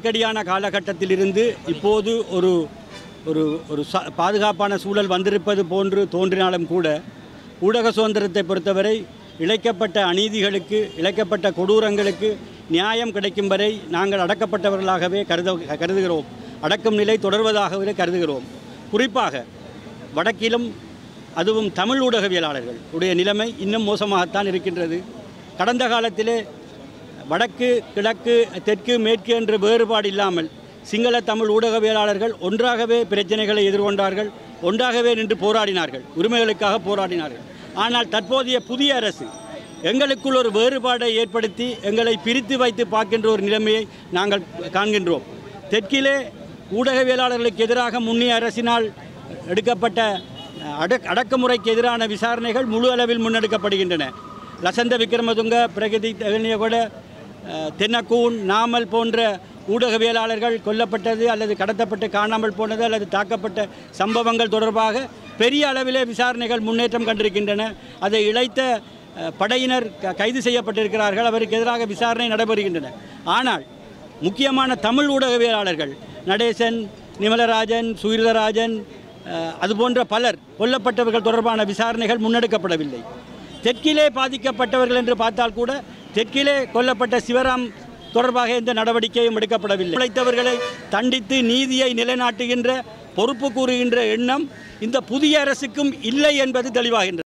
நெருக்கடியான காலகட்டத்திலிருந்து இப்போது ஒரு ஒரு ஒரு ச பாதுகாப்பான சூழல் வந்திருப்பது போன்று தோன்றினாலும் கூட ஊடக சுதந்திரத்தை பொறுத்தவரை இழைக்கப்பட்ட அநீதிகளுக்கு இழைக்கப்பட்ட கொடூரங்களுக்கு நியாயம் கிடைக்கும் வரை நாங்கள் அடக்கப்பட்டவர்களாகவே கருத கருதுகிறோம். அடக்கும் நிலை தொடர்வதாகவே கருதுகிறோம். குறிப்பாக வடக்கிலும் அதுவும் தமிழ் ஊடகவியலாளர்கள். உடைய நிலைமை இன்னும் மோசமாகத்தான் இருக்கின்றது. கடந்த காலத்திலே வடக்கு கிழக்கு தெற்கு மேற்கு என்ற வேறுபாடு இல்லாமல் சிங்கள தமிழ் ஊடகவியலாளர்கள் ஒன்றாகவே பிரச்சனைகளை எதிர்கொண்டார்கள் ஒன்றாகவே நின்று போராடினார்கள் உரிமைகளுக்காக போராடினார்கள். ஆனால் தற்போதைய புதிய அரசு எங்களுக்குள் ஒரு வேறுபாடை ஏற்படுத்தி எங்களை பிரித்து வைத்து பார்க்கின்ற ஒரு நிலைமையை நாங்கள் காண்கின்றோம். தெற்கிலே ஊடகவியலாளர்களுக்கு எதிராக முன்னிய அரசினால் எடுக்கப்பட்ட அடக் அடக்குமுறைக்கு எதிரான விசாரணைகள் முழு அளவில் முன்னெடுக்கப்படுகின்றன. லசந்த விக்ரமதுங்க பிரகதி கூட தென்னக்கூன் நாமல் போன்ற ஊடகவியலாளர்கள் கொல்லப்பட்டது அல்லது கடத்தப்பட்டு காணாமல் போனது அல்லது தாக்கப்பட்ட சம்பவங்கள் தொடர்பாக பெரிய அளவிலே விசாரணைகள் முன்னேற்றம் கண்டிருக்கின்றன. அதை இழைத்த படையினர் க- கைது செய்யப்பட்டிருக்கிறார்கள். அவருக்கு எதிராக விசாரணை நடைபெறுகின்றன. ஆனால் முக்கியமான தமிழ் ஊடகவியலாளர்கள் நடேசன் நிமலராஜன் சுகிர்தராஜன் அதுபோன்ற பலர் கொல்லப்பட்டவர்கள் தொடர்பான விசாரணைகள் முன்னெடுக்கப்படவில்லை. தெற்கிலே பாதிக்கப்பட்டவர்கள் என்று பார்த்தால் கூட தெற்கிலே கொல்லப்பட்ட சிவராம் தொடர்பாக எந்த நடவடிக்கையும் எடுக்கப்படவில்லை. உழைத்தவர்களை தண்டித்து நீதியை நிலைநாட்டுகின்ற பொறுப்பு கூறுகின்ற எண்ணம் இந்த புதிய அரசுக்கும் இல்லை என்பது தெளிவாகின்றது